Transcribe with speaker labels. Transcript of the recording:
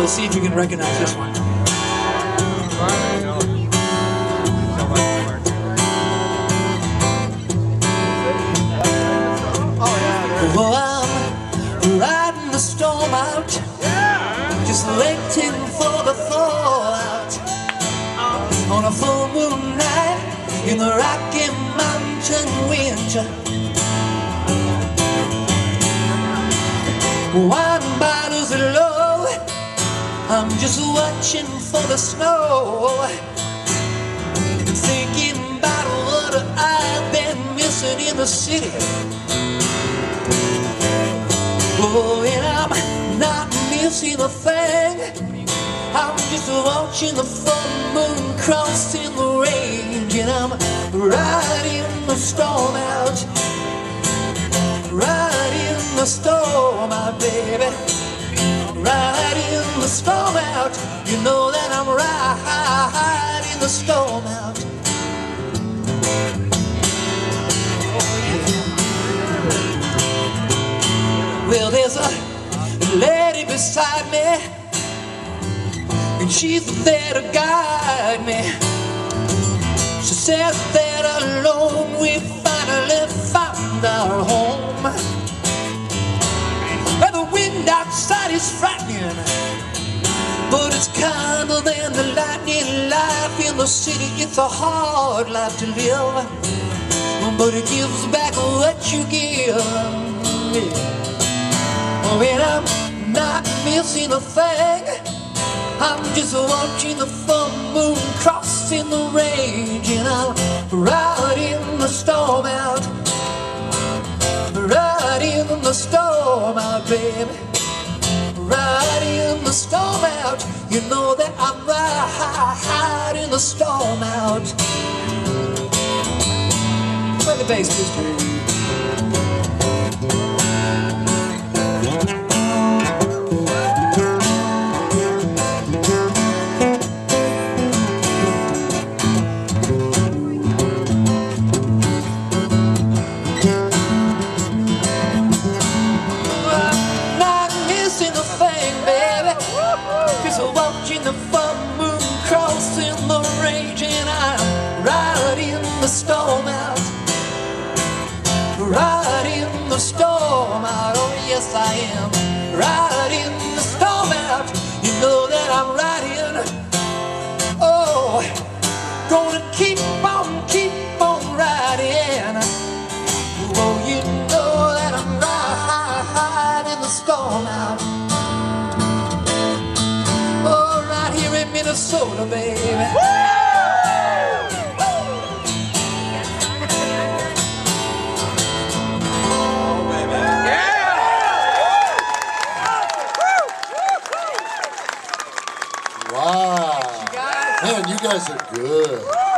Speaker 1: So see if you can recognize this one. Oh, I'm riding the storm out, just waiting for the fallout. On a full moon night in the Rocky Mountain winter. Low, I'm just watching for the snow. Thinking about what I've been missing in the city. Oh, and I'm not missing a thing. I'm just watching the full moon crossing the range, and I'm riding the storm out, riding the storm out, baby, riding the storm out. You know that I'm riding the storm out. Well, there's a lady beside me, and she's there to guide me. She says that alone we finally found our home. Is frightening, but it's kinder than the lightning life in the city. It's a hard life to live, but it gives back what you give. When I'm not missing a thing I'm just watching the full moon crossing the range And I'm riding the storm out Riding the storm out, baby You know that I'm riding the storm out. Play the bass, please, watching the full moon crossing the range, and I'm riding the storm out. Riding the storm out, oh yes I am. Riding the storm out, you know that I'm riding. Oh, gonna keep on, keep Minnesota, baby.
Speaker 2: Wow. Man, you guys are good.